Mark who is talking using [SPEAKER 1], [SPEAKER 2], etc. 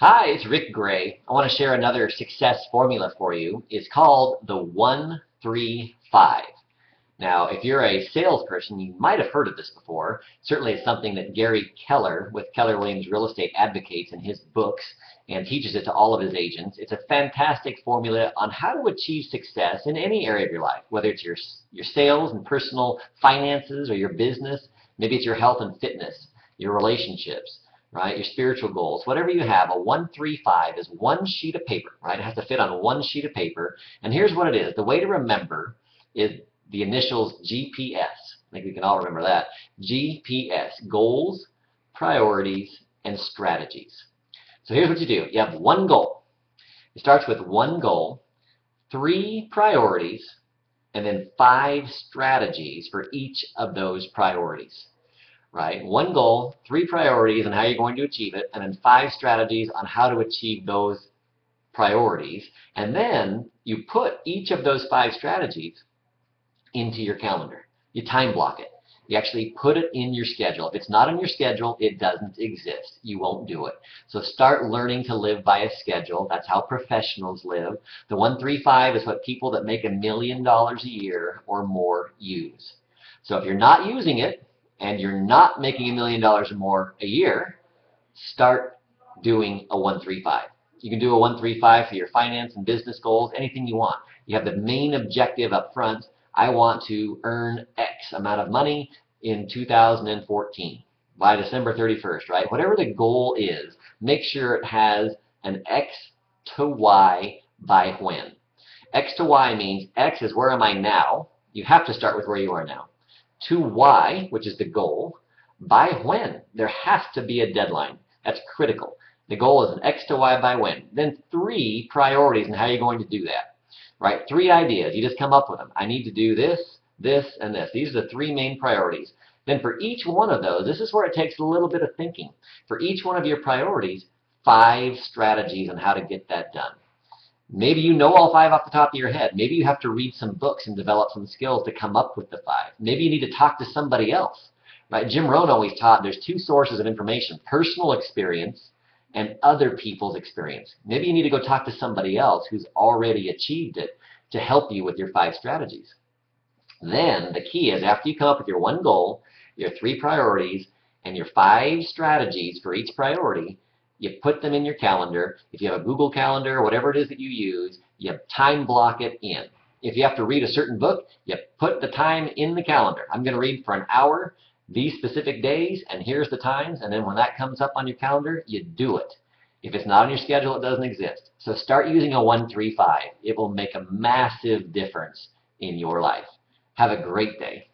[SPEAKER 1] Hi, it's Rick Gray. I want to share another success formula for you. It's called the 135. Now, if you're a salesperson, you might have heard of this before. Certainly it's something that Gary Keller with Keller Williams Real Estate advocates in his books and teaches it to all of his agents. It's a fantastic formula on how to achieve success in any area of your life, whether it's your, your sales and personal finances or your business, maybe it's your health and fitness, your relationships right? Your spiritual goals, whatever you have, a 135 is one sheet of paper, right? It has to fit on one sheet of paper. And here's what it is. The way to remember is the initials GPS. I think we can all remember that. GPS, goals, priorities, and strategies. So here's what you do. You have one goal. It starts with one goal, three priorities, and then five strategies for each of those priorities right? One goal, three priorities on how you're going to achieve it, and then five strategies on how to achieve those priorities. And then you put each of those five strategies into your calendar. You time block it. You actually put it in your schedule. If it's not on your schedule, it doesn't exist. You won't do it. So start learning to live by a schedule. That's how professionals live. The 135 is what people that make a million dollars a year or more use. So if you're not using it, and you're not making a million dollars or more a year, start doing a 135. You can do a 135 for your finance and business goals, anything you want. You have the main objective up front. I want to earn X amount of money in 2014 by December 31st, right? Whatever the goal is, make sure it has an X to Y by when. X to Y means X is where am I now? You have to start with where you are now to Y, which is the goal, by when. There has to be a deadline. That's critical. The goal is an X to Y by when. Then three priorities and how you're going to do that. Right? Three ideas. You just come up with them. I need to do this, this, and this. These are the three main priorities. Then for each one of those, this is where it takes a little bit of thinking. For each one of your priorities, five strategies on how to get that done. Maybe you know all five off the top of your head. Maybe you have to read some books and develop some skills to come up with the five. Maybe you need to talk to somebody else. Right? Jim Rohn always taught there's two sources of information, personal experience and other people's experience. Maybe you need to go talk to somebody else who's already achieved it to help you with your five strategies. Then the key is after you come up with your one goal, your three priorities, and your five strategies for each priority, you put them in your calendar. If you have a Google Calendar or whatever it is that you use, you time block it in. If you have to read a certain book, you put the time in the calendar. I'm going to read for an hour these specific days, and here's the times, and then when that comes up on your calendar, you do it. If it's not on your schedule, it doesn't exist. So start using a 135. It will make a massive difference in your life. Have a great day.